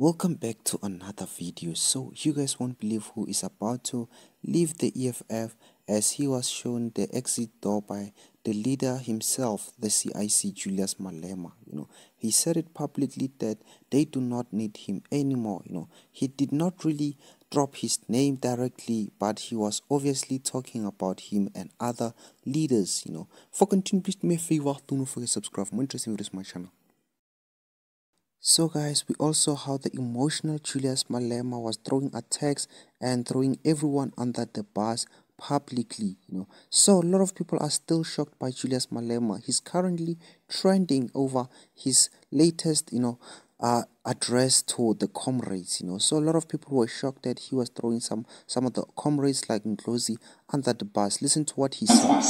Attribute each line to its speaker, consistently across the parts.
Speaker 1: Welcome back to another video. So you guys won't believe who is about to leave the EFF as he was shown the exit door by the leader himself, the CIC Julius Malema. You know, he said it publicly that they do not need him anymore. You know, he did not really drop his name directly, but he was obviously talking about him and other leaders. You know, for continuing, please do me a favor, do not forget to subscribe. More interesting videos on my channel. So guys, we also how the emotional Julius Malema was throwing attacks and throwing everyone under the bus publicly, you know. So a lot of people are still shocked by Julius Malema. He's currently trending over his latest, you know, uh, address to the comrades, you know. So a lot of people were shocked that he was throwing some some of the comrades like Ndlozi under the bus. Listen to what he said.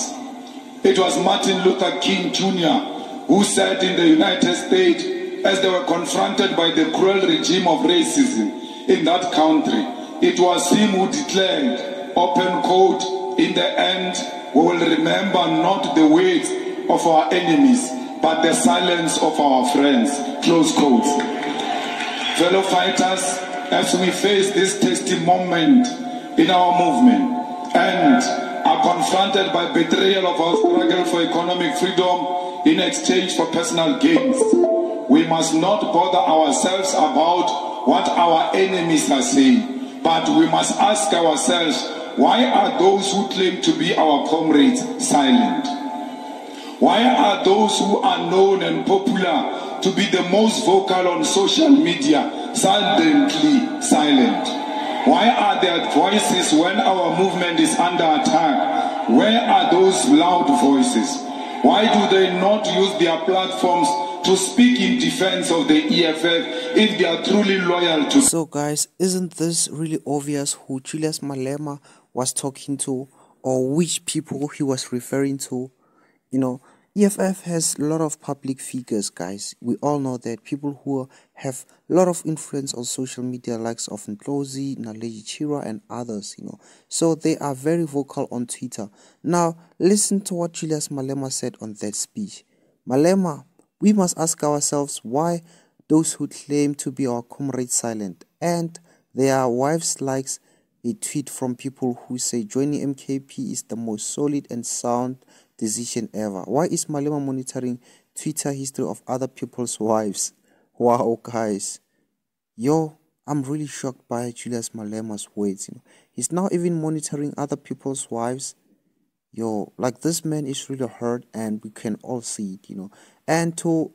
Speaker 2: It was Martin Luther King Jr. who said in the United States as they were confronted by the cruel regime of racism in that country. It was him who declared, open quote, in the end, we will remember not the words of our enemies, but the silence of our friends, close quote. Fellow fighters, as we face this testing moment in our movement and are confronted by betrayal of our struggle for economic freedom in exchange for personal gains, we must not bother ourselves about what our enemies are saying, but we must ask ourselves why are those who claim to be our comrades silent? Why are those who are known and popular to be the most vocal on social media silently silent? Why are their voices when our movement is under attack? Where are those loud voices? Why do they not use their platforms to speak in defense of the EFF if they are truly loyal to.
Speaker 1: So, guys, isn't this really obvious who Julius Malema was talking to or which people he was referring to? You know, EFF has a lot of public figures, guys. We all know that people who have a lot of influence on social media, likes of Ndlozi, Naledi Chirwa, and others, you know. So they are very vocal on Twitter. Now, listen to what Julius Malema said on that speech. Malema we must ask ourselves why those who claim to be our comrades silent and their wives likes a tweet from people who say joining MKP is the most solid and sound decision ever. Why is Malema monitoring Twitter history of other people's wives? Wow, guys. Yo, I'm really shocked by Julius Malema's words. You know, he's now even monitoring other people's wives yo like this man is really hurt and we can all see it you know and to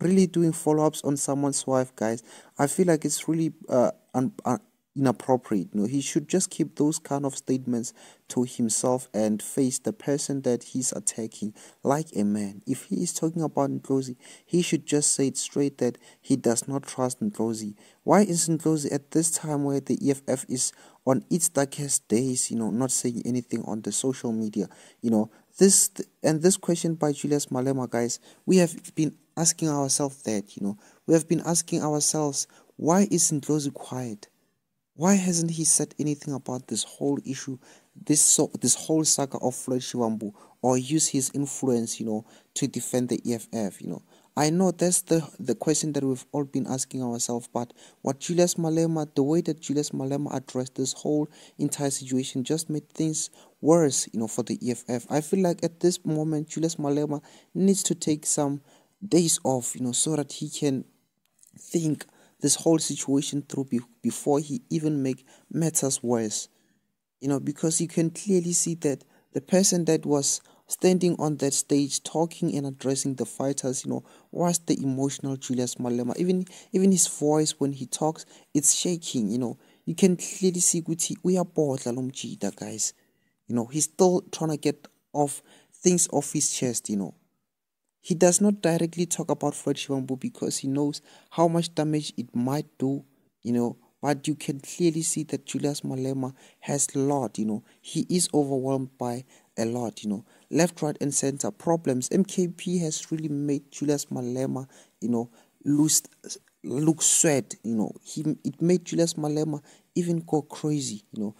Speaker 1: really doing follow-ups on someone's wife guys. I feel like it's really uh, un- uh, inappropriate. Know he should just keep those kind of statements to himself and face the person that he's attacking like a man. If he is talking about Ndlozi, he should just say it straight that he does not trust Ndlozi. why is Ndlozi at this time where the EFF is on its darkest days you know not saying anything on the social media. You know this and this question by Julius Malema guys we have been asking ourselves that you know. We have been asking ourselves why isn't Ndlozi quiet? Why hasn't he said anything about this whole issue, this so, this whole saga of Floyd Shivambu, or use his influence, you know, to defend the EFF, you know? I know that's the the question that we've all been asking ourselves, but what Julius Malema, the way that Julius Malema addressed this whole entire situation just made things worse, you know, for the EFF. I feel like at this moment, Julius Malema needs to take some days off, you know, so that he can think this whole situation through be- before he even make matters worse you know because you can clearly see that the person that was standing on that stage talking and addressing the fighters you know was the emotional Julius Malema even even his voice when he talks it's shaking you know you can clearly see ukuthi uyabhodla lo mjida guys you know he's still trying to get off things off his chest you know he does not directly talk about Floyd Shivambu because he knows how much damage it might do, you know. But you can clearly see that Julius Malema has a lot, you know. He is overwhelmed by a lot, you know. Left, right, and center problems. MKP has really made Julius Malema, you know, lose look sweat, you know. He it made Julius Malema even go crazy, you know.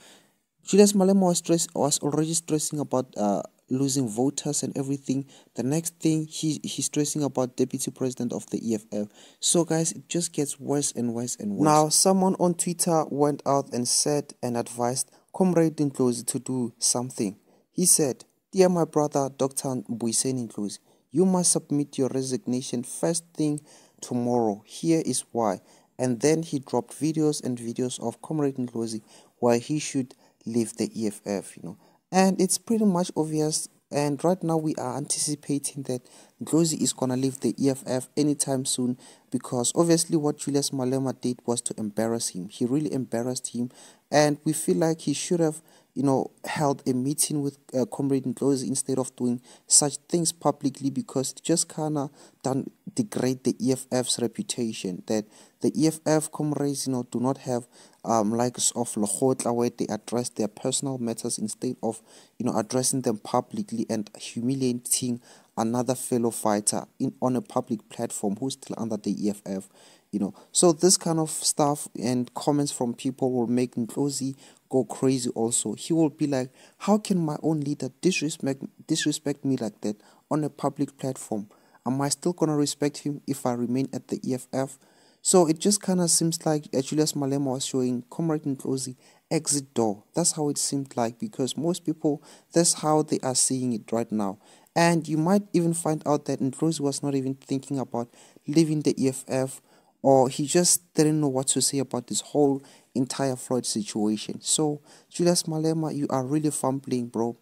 Speaker 1: Julius Malema was stress was already stressing about uh losing voters and everything. The next thing he he's stressing about deputy president of the EFF. So guys, it just gets worse and worse and worse. Now, someone on Twitter went out and said and advised Comrade Ndlozi to do something. He said, Dear my brother, Dr. Mbuyiseni Ndlozi, you must submit your resignation first thing tomorrow. Here is why. And then he dropped videos and videos of Comrade Ndlozi why he should leave the EFF, you know. And it's pretty much obvious. And right now, we are anticipating that Ndlozi is to leave the EFF anytime soon because obviously, what Julius Malema did was to embarrass him. He really embarrassed him. And we feel like he should have you know, held a meeting with uh, Comrade Ndlozi instead of doing such things publicly because it just kind of done degrade the EFF's reputation. That the EFF comrades, you know, do not have um likes of Lekgotla where they address their personal matters instead of, you know, addressing them publicly and humiliating another fellow fighter in on a public platform who's still under the EFF you know so this kind of stuff and comments from people will make Ndlozi go crazy also he will be like how can my own leader disrespect disrespect me like that on a public platform am i still gonna respect him if i remain at the eff so it just kind of seems like uh, Julius Malema was showing Comrade Ndlozi exit door. That's how it seemed like because most people, that's how they are seeing it right now. And you might even find out that Ndlozi was not even thinking about leaving the EFF or he just didn't know what to say about this whole entire Floyd situation. So, Julius Malema, you are really fumbling, bro.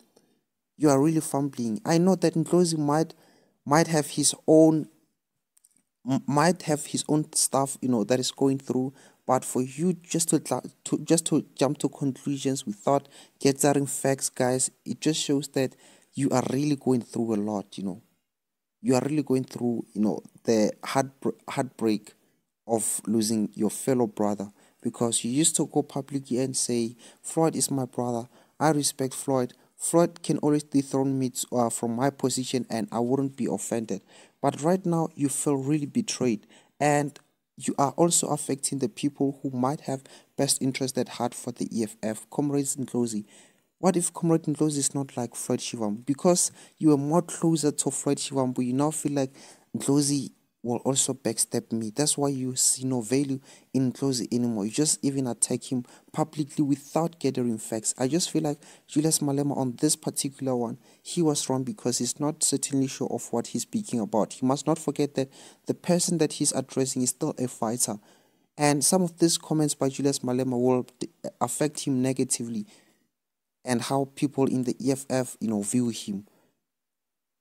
Speaker 1: You are really fumbling. I know that Ndlozi might might have his own might have his own stuff, you know, that is going through. But for you just to, to just to jump to conclusions without gathering facts, guys, it just shows that you are really going through a lot, you know. You are really going through, you know, the heart heartbreak of losing your fellow brother because you used to go publicly and say, Floyd is my brother. I respect Floyd. Floyd can always dethrone me uh, from my position and I wouldn't be offended. But right now, you feel really betrayed and you are also affecting the people who might have best interest at heart for the EFF, comrades Ndlozi. What if Comrade Ndlozi is not like Floyd Shivambu? Because you are more closer to Floyd Shivambu, you now feel like Ndlozi will also backstab me. That's why you see no value in Ndlozi anymore. You just even attack him publicly without gathering facts. I just feel like Julius Malema on this particular one, he was wrong because he's not certainly sure of what he's speaking about. He must not forget that the person that he's addressing is still a fighter. And some of these comments by Julius Malema will affect him negatively and how people in the EFF, you know, view him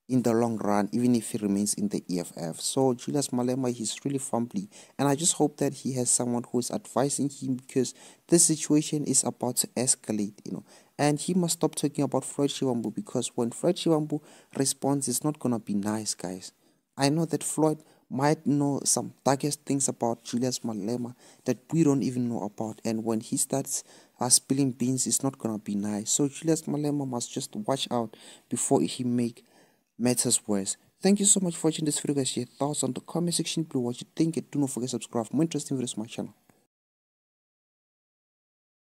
Speaker 1: in the long run, even if he remains in the EFF. So Julius Malema, he's really fumbly, and I just hope that he has someone who is advising him because this situation is about to escalate, you know. And he must stop talking about Floyd Shivambu because when Floyd Shivambu responds, it's not gonna be nice, guys. I know that Floyd might know some darkest things about Julius Malema that we don't even know about, and when he starts uh, spilling beans, it's not gonna be nice. So Julius Malema must just watch out before he make matters worse. Thank you so much for watching this video guys. Your thoughts on the comment section below what you think and do not forget to subscribe for more interesting videos on my channel.